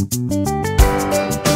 Música